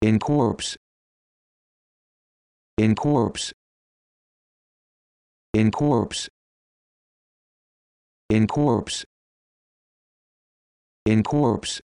in corpse. In corpse. In corpse. In corpse. In corpse.